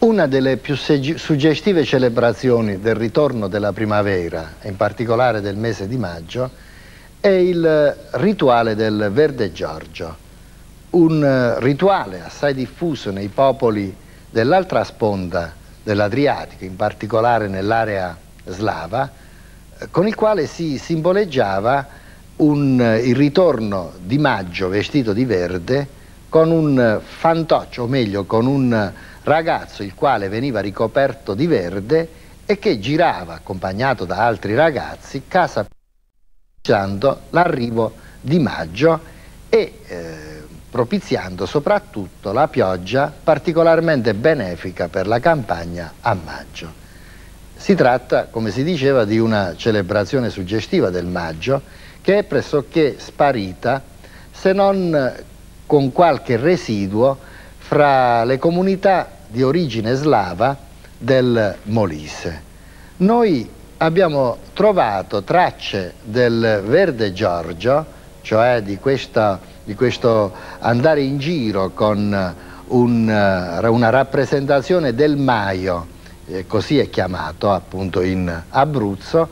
Una delle più suggestive celebrazioni del ritorno della primavera, in particolare del mese di maggio, è il rituale del Verde Giorgio, un rituale assai diffuso nei popoli dell'altra sponda dell'Adriatico, in particolare nell'area slava, con il quale si simboleggiava un, il ritorno di maggio vestito di verde con un fantoccio, o meglio con un ragazzo il quale veniva ricoperto di verde e che girava accompagnato da altri ragazzi casa propiziando l'arrivo di maggio e eh, propiziando soprattutto la pioggia particolarmente benefica per la campagna a maggio. Si tratta, come si diceva, di una celebrazione suggestiva del maggio che è pressoché sparita se non con qualche residuo fra le comunità di origine slava del Molise. Noi abbiamo trovato tracce del verde Giorgio, cioè di, questa, di questo andare in giro con un, una rappresentazione del Maio, eh, così è chiamato appunto in Abruzzo,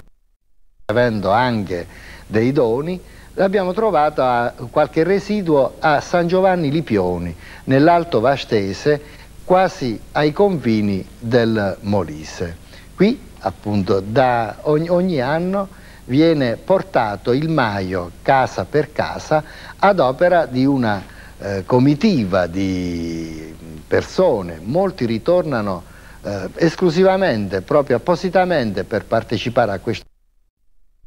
avendo anche dei doni, l'abbiamo trovata qualche residuo a San Giovanni Lipioni, nell'Alto Vastese, quasi ai confini del Molise. Qui, appunto, da ogni, ogni anno viene portato il maio casa per casa ad opera di una eh, comitiva di persone. Molti ritornano eh, esclusivamente, proprio appositamente per partecipare a questo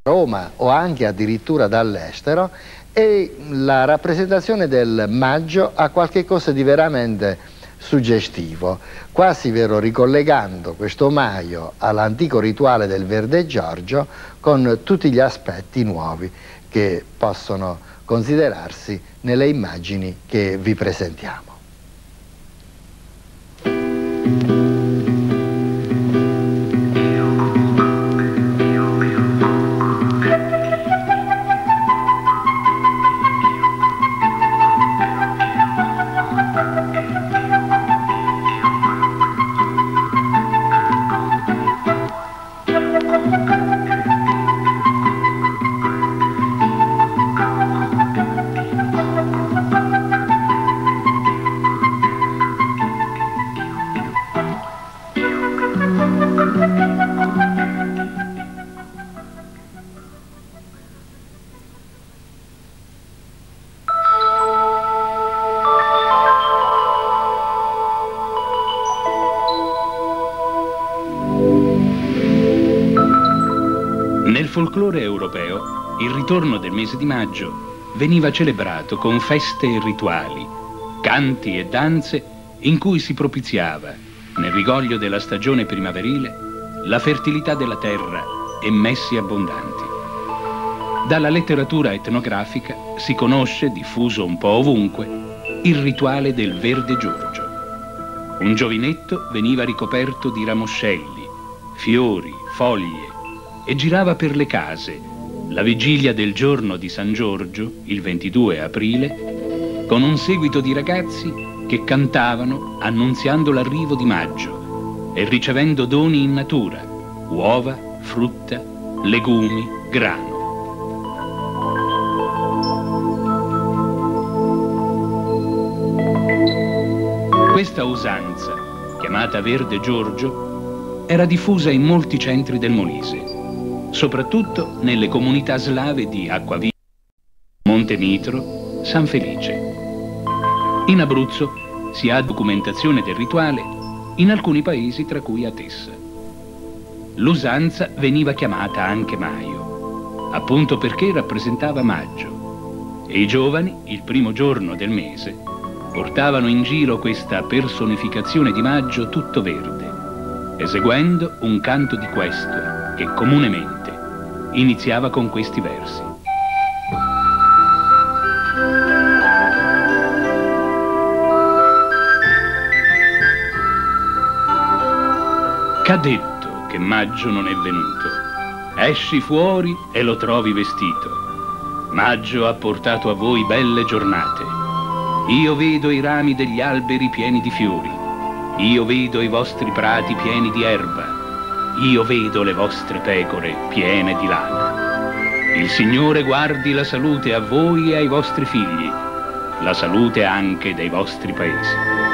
Roma o anche addirittura dall'estero e la rappresentazione del maggio ha qualcosa di veramente suggestivo, quasi vero ricollegando questo maio all'antico rituale del Verde Giorgio con tutti gli aspetti nuovi che possono considerarsi nelle immagini che vi presentiamo. Folklore europeo, il ritorno del mese di maggio veniva celebrato con feste e rituali, canti e danze in cui si propiziava, nel rigoglio della stagione primaverile, la fertilità della terra e messi abbondanti. Dalla letteratura etnografica si conosce, diffuso un po' ovunque, il rituale del verde Giorgio. Un giovinetto veniva ricoperto di ramoscelli, fiori, foglie, e girava per le case, la vigilia del giorno di San Giorgio, il 22 aprile, con un seguito di ragazzi che cantavano annunziando l'arrivo di maggio e ricevendo doni in natura, uova, frutta, legumi, grano. Questa usanza, chiamata Verde Giorgio, era diffusa in molti centri del Molise soprattutto nelle comunità slave di Acquavia, Montenitro, San Felice. In Abruzzo si ha documentazione del rituale in alcuni paesi tra cui a Tessa. L'usanza veniva chiamata anche Maio, appunto perché rappresentava maggio e i giovani, il primo giorno del mese, portavano in giro questa personificazione di maggio tutto verde, eseguendo un canto di questo che comunemente iniziava con questi versi. C'ha detto che maggio non è venuto. Esci fuori e lo trovi vestito. Maggio ha portato a voi belle giornate. Io vedo i rami degli alberi pieni di fiori. Io vedo i vostri prati pieni di erba, io vedo le vostre pecore piene di lana. Il Signore guardi la salute a voi e ai vostri figli, la salute anche dei vostri paesi.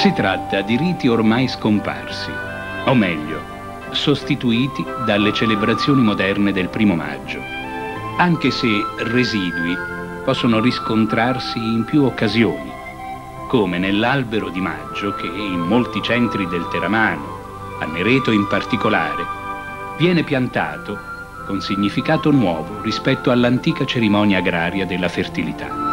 Si tratta di riti ormai scomparsi, o meglio, sostituiti dalle celebrazioni moderne del primo maggio, anche se residui possono riscontrarsi in più occasioni, come nell'albero di maggio che in molti centri del Teramano, a Nereto in particolare, viene piantato con significato nuovo rispetto all'antica cerimonia agraria della fertilità.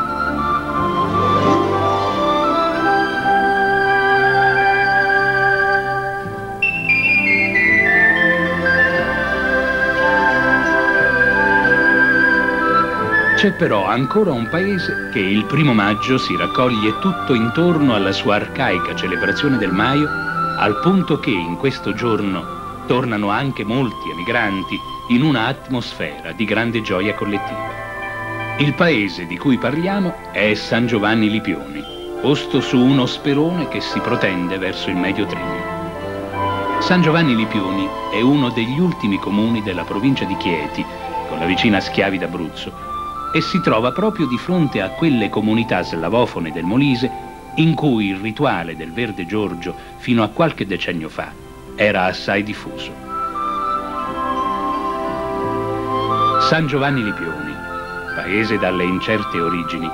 C'è però ancora un paese che il primo maggio si raccoglie tutto intorno alla sua arcaica celebrazione del Maio, al punto che in questo giorno tornano anche molti emigranti in una atmosfera di grande gioia collettiva. Il paese di cui parliamo è San Giovanni Lipioni, posto su uno sperone che si protende verso il Medio Trinio. San Giovanni Lipioni è uno degli ultimi comuni della provincia di Chieti, con la vicina Schiavi d'Abruzzo, e si trova proprio di fronte a quelle comunità slavofone del Molise in cui il rituale del Verde Giorgio fino a qualche decennio fa era assai diffuso. San Giovanni Lipioni, paese dalle incerte origini,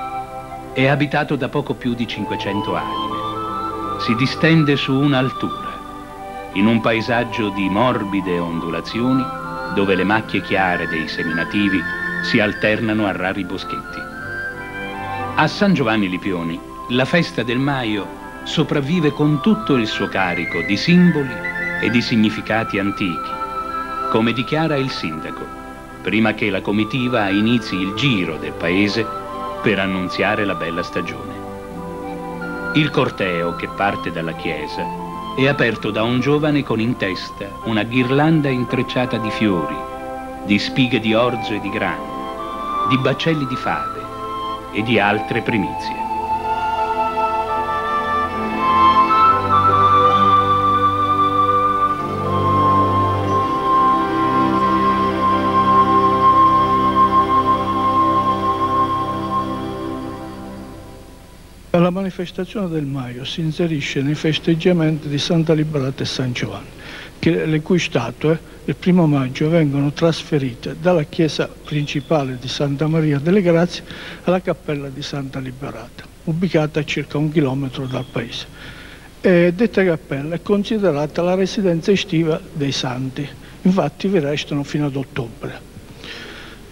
è abitato da poco più di 500 anime. Si distende su un'altura, in un paesaggio di morbide ondulazioni dove le macchie chiare dei seminativi si alternano a rari boschetti. A San Giovanni Lipioni la festa del Maio sopravvive con tutto il suo carico di simboli e di significati antichi, come dichiara il sindaco, prima che la comitiva inizi il giro del paese per annunziare la bella stagione. Il corteo che parte dalla chiesa è aperto da un giovane con in testa una ghirlanda intrecciata di fiori, di spighe di orzo e di grano di baccelli di fave e di altre primizie. La manifestazione del Maio si inserisce nei festeggiamenti di Santa Liberata e San Giovanni, che, le cui statue il primo maggio vengono trasferite dalla chiesa principale di Santa Maria delle Grazie alla cappella di Santa Liberata, ubicata a circa un chilometro dal paese. E detta cappella è considerata la residenza estiva dei santi, infatti vi restano fino ad ottobre.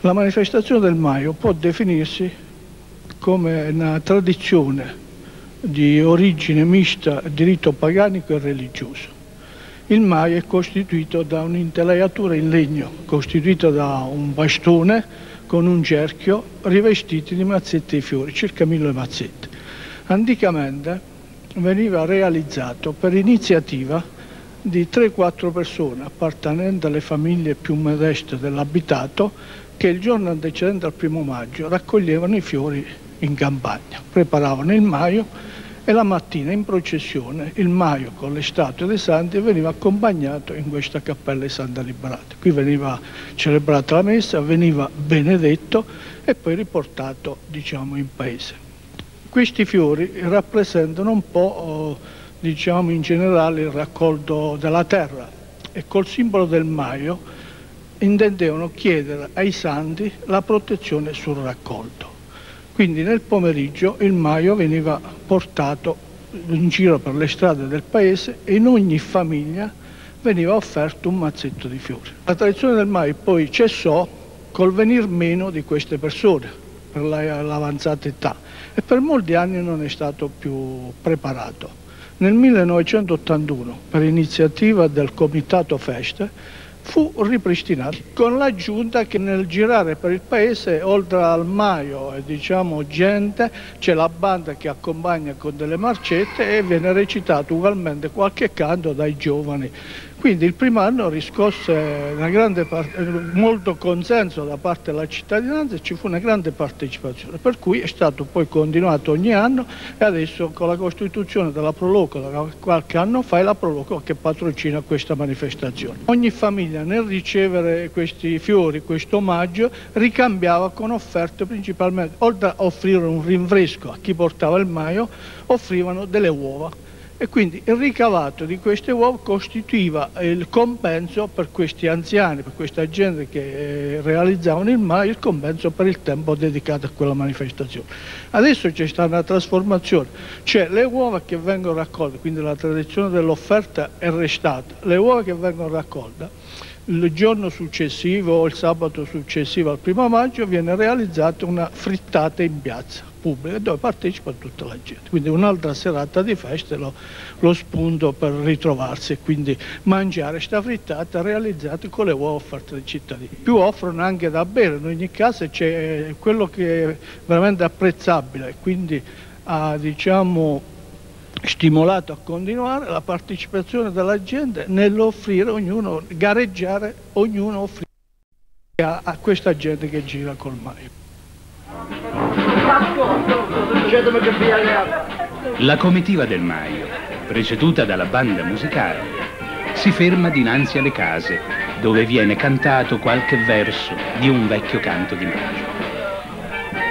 La manifestazione del Maio può definirsi come una tradizione di origine mista di rito paganico e religioso il Mai è costituito da un'intelaiatura in legno, costituita da un bastone con un cerchio rivestiti di mazzetti di fiori, circa mille mazzette. Anticamente veniva realizzato per iniziativa di 3-4 persone appartenenti alle famiglie più modeste dell'abitato che il giorno antecedente al primo maggio raccoglievano i fiori in campagna, preparavano il maio e la mattina in processione il Maio con le statue dei santi veniva accompagnato in questa cappella di Santa Liberata. Qui veniva celebrata la messa, veniva benedetto e poi riportato diciamo, in paese. Questi fiori rappresentano un po' oh, diciamo, in generale il raccolto della terra e col simbolo del Maio intendevano chiedere ai santi la protezione sul raccolto. Quindi nel pomeriggio il Maio veniva portato in giro per le strade del paese e in ogni famiglia veniva offerto un mazzetto di fiori. La tradizione del Maio poi cessò col venir meno di queste persone, per l'avanzata età e per molti anni non è stato più preparato. Nel 1981, per iniziativa del Comitato Feste, fu ripristinato con l'aggiunta che nel girare per il paese oltre al Maio e diciamo gente c'è la banda che accompagna con delle marcette e viene recitato ugualmente qualche canto dai giovani quindi il primo anno riscosse molto consenso da parte della cittadinanza e ci fu una grande partecipazione, per cui è stato poi continuato ogni anno e adesso con la costituzione della Proloco da qualche anno fa è la Proloco che patrocina questa manifestazione. Ogni famiglia nel ricevere questi fiori, questo omaggio, ricambiava con offerte principalmente, oltre a offrire un rinfresco a chi portava il maio, offrivano delle uova e quindi il ricavato di queste uova costituiva il compenso per questi anziani, per questa gente che eh, realizzavano il maio, il compenso per il tempo dedicato a quella manifestazione. Adesso c'è stata una trasformazione, cioè le uova che vengono raccolte, quindi la tradizione dell'offerta è restata, le uova che vengono raccolte il giorno successivo o il sabato successivo al primo maggio viene realizzata una frittata in piazza pubblica dove partecipa tutta la gente. Quindi un'altra serata di festa lo, lo, spunto per ritrovarsi e quindi mangiare sta frittata realizzata con le uova offerte dai cittadini. Più offrono anche da bere, in ogni caso c'è quello che è veramente apprezzabile, quindi ha diciamo, stimolato a continuare la partecipazione della gente nell'offrire ognuno, gareggiare, ognuno offrire a questa gente che gira col Maio. La comitiva del Maio, preceduta dalla banda musicale, si ferma dinanzi alle case dove viene cantato qualche verso di un vecchio canto di maggio.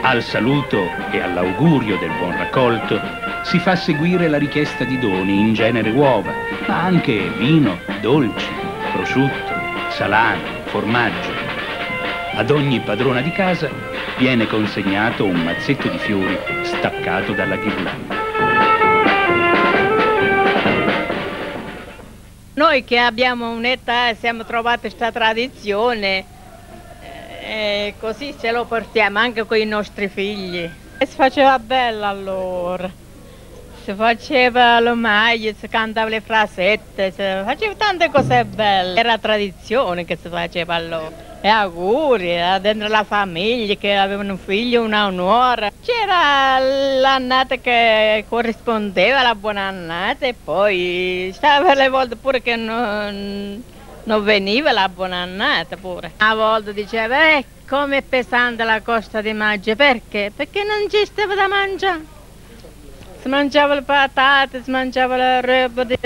Al saluto e all'augurio del buon raccolto si fa seguire la richiesta di doni, in genere uova, ma anche vino, dolci, prosciutto, salame, formaggio. Ad ogni padrona di casa viene consegnato un mazzetto di fiori staccato dalla ghirlanda. Noi che abbiamo un'età siamo trovati questa tradizione e eh, così ce lo portiamo anche con i nostri figli. E si faceva bella allora, si faceva l'omaglio, si cantava le frasette, si faceva tante cose belle. Era tradizione che si faceva allora e auguri dentro la famiglia che avevano un figlio, una nuora. C'era l'annata che corrispondeva alla buona annata e poi stava le volte pure che non, non veniva la buona annata pure. A volte diceva, eh, come pesante la costa di maggio, perché? Perché non ci stava da mangiare. Si mangiava le patate, si mangiava la roba di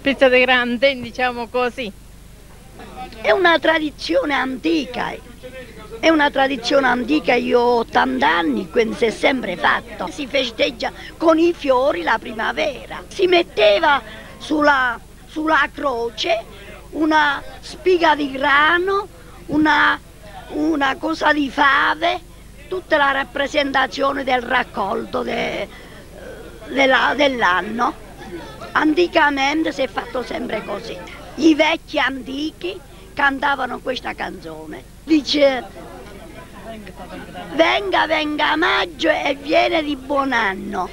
pizza di grande, diciamo così. È una tradizione antica, è una tradizione antica, io ho 80 anni, quindi si è sempre fatto. Si festeggia con i fiori la primavera. Si metteva sulla, sulla croce una spiga di grano, una, una cosa di fave, tutta la rappresentazione del raccolto de, dell'anno. Anticamente si è fatto sempre così. I vecchi antichi cantavano questa canzone. Dice, venga, venga maggio e viene di buon anno.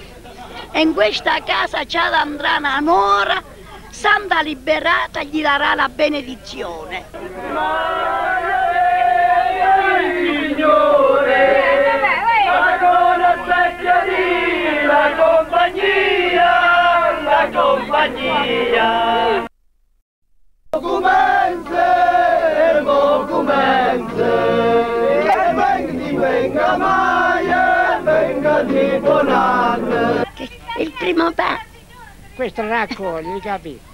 In questa casa c'è andrà una nuora, santa liberata gli darà la benedizione. La compagnia, la compagnia. Primo passo. Questo raccogli, capito?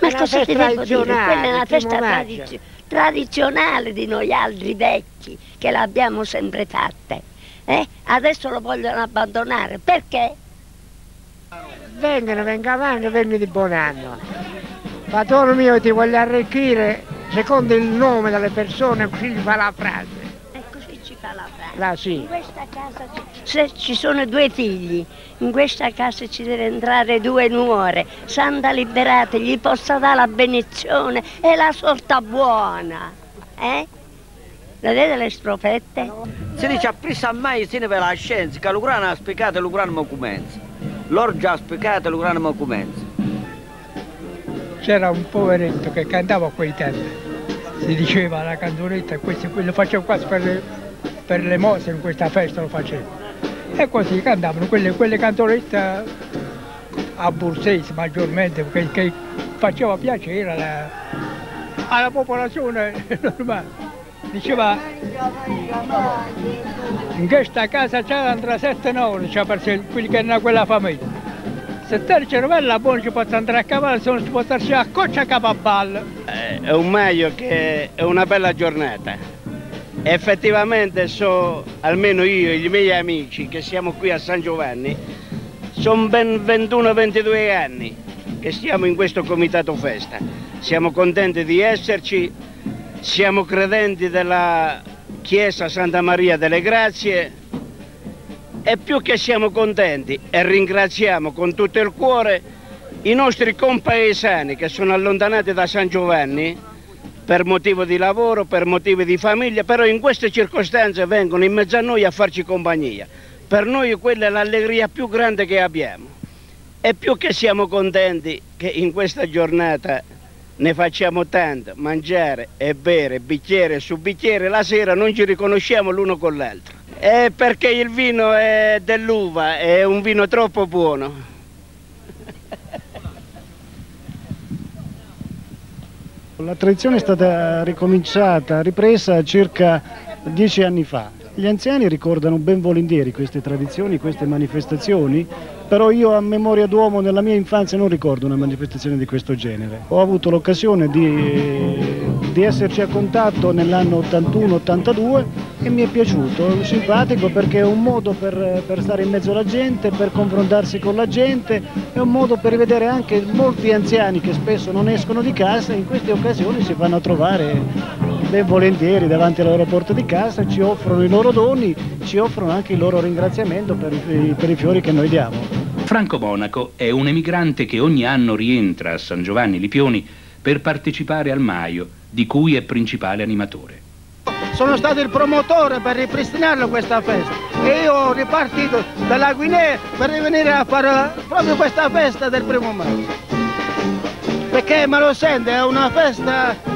Ma cosa ti devo dire? Quella è una festa tradizio tradizionale di noi altri vecchi, che l'abbiamo sempre fatta. Eh? Adesso lo vogliono abbandonare, perché? Vengono, venga avanti, vengono di buon anno. Patrono mio ti voglio arricchire secondo il nome delle persone, così fa la frase. Frase. La sì. In questa casa ci, se ci sono due figli, in questa casa ci deve entrare due nuore, santa liberate, gli possa dare la benedizione e la sorta buona. Eh? Vedete le strofette? Si dice a prisa mai se ne per la scienza, che l'Ucraina ha spiegato e l'Ucraina mi commenza. Loro già ha spiegato e l'Ucraina mi commenza. C'era un poveretto che cantava a quei tempi. Si diceva la canzonetta, e questo lo facevo quasi per, le mostre in questa festa lo facevo. E così cantavano quelle, quelle canzonette abruzzesi maggiormente, che, che faceva piacere alla, alla popolazione normale. Diceva in questa casa c'erano sette nonni, cioè per quelli che erano quella famiglia. Se te il cervello buono ci può andare a cavallo, se non si può starci a coccia a capaballo. Eh, è un maio che è una bella giornata. Effettivamente so, almeno io e i miei amici che siamo qui a San Giovanni, sono ben 21-22 anni che stiamo in questo comitato festa. Siamo contenti di esserci, siamo credenti della Chiesa Santa Maria delle Grazie e più che siamo contenti e ringraziamo con tutto il cuore i nostri compaesani che sono allontanati da San Giovanni per motivo di lavoro, per motivi di famiglia, però in queste circostanze vengono in mezzo a noi a farci compagnia. Per noi quella è l'allegria più grande che abbiamo. E più che siamo contenti che in questa giornata ne facciamo tanto, mangiare e bere, bicchiere su bicchiere, la sera non ci riconosciamo l'uno con l'altro. È perché il vino è dell'uva, è un vino troppo buono. La tradizione è stata ricominciata, ripresa circa dieci anni fa. Gli anziani ricordano ben volentieri queste tradizioni, queste manifestazioni, però io a memoria d'uomo nella mia infanzia non ricordo una manifestazione di questo genere. Ho avuto l'occasione di, di, esserci a contatto nell'anno 81-82 e mi è piaciuto, è simpatico perché è un modo per, per stare in mezzo alla gente, per confrontarsi con la gente, è un modo per rivedere anche molti anziani che spesso non escono di casa e in queste occasioni si fanno a trovare ben volentieri davanti alla loro porta di casa, ci offrono i loro doni, ci offrono anche il loro ringraziamento per i, per i fiori che noi diamo. Franco Monaco è un emigrante che ogni anno rientra a San Giovanni Lipioni per partecipare al Maio, di cui è principale animatore. Sono stato il promotore per ripristinarlo questa festa e io ho ripartito dalla Guinea per venire a fare proprio questa festa del primo maggio. Perché me lo sente, è una festa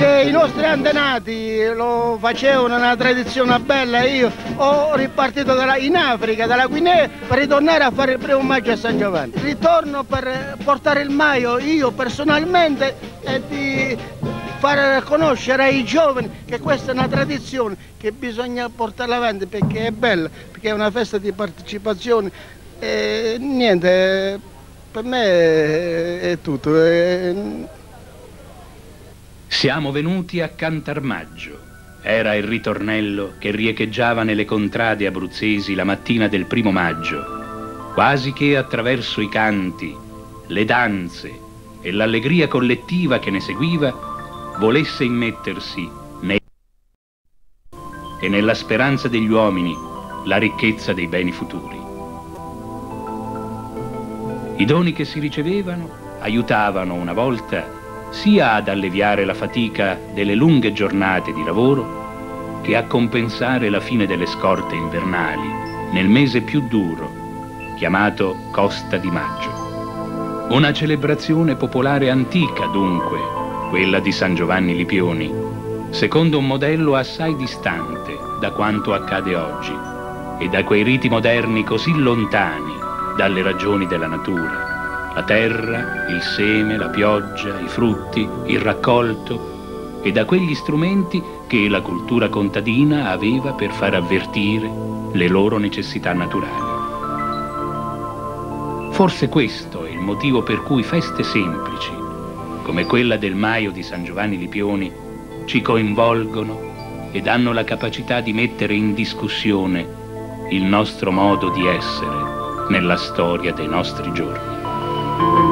che i nostri antenati lo facevano, una tradizione bella, io ho ripartito dalla, in Africa, dalla Guinea, per ritornare a fare il primo maggio a San Giovanni. Ritorno per portare il maio io personalmente e di far conoscere ai giovani che questa è una tradizione che bisogna portare avanti perché è bella, perché è una festa di partecipazione e niente, per me è tutto. Siamo venuti a Cantarmaggio. Era il ritornello che riecheggiava nelle contrade abruzzesi la mattina del primo maggio, quasi che attraverso i canti, le danze e l'allegria collettiva che ne seguiva volesse immettersi nei e nella speranza degli uomini la ricchezza dei beni futuri. I doni che si ricevevano aiutavano una volta sia ad alleviare la fatica delle lunghe giornate di lavoro che a compensare la fine delle scorte invernali nel mese più duro, chiamato Costa di Maggio. Una celebrazione popolare antica, dunque, quella di San Giovanni Lipioni, secondo un modello assai distante da quanto accade oggi e da quei riti moderni così lontani dalle ragioni della natura la terra, il seme, la pioggia, i frutti, il raccolto e da quegli strumenti che la cultura contadina aveva per far avvertire le loro necessità naturali. Forse questo è il motivo per cui feste semplici, come quella del Maio di San Giovanni di Pioni, ci coinvolgono ed hanno la capacità di mettere in discussione il nostro modo di essere nella storia dei nostri giorni. Thank you.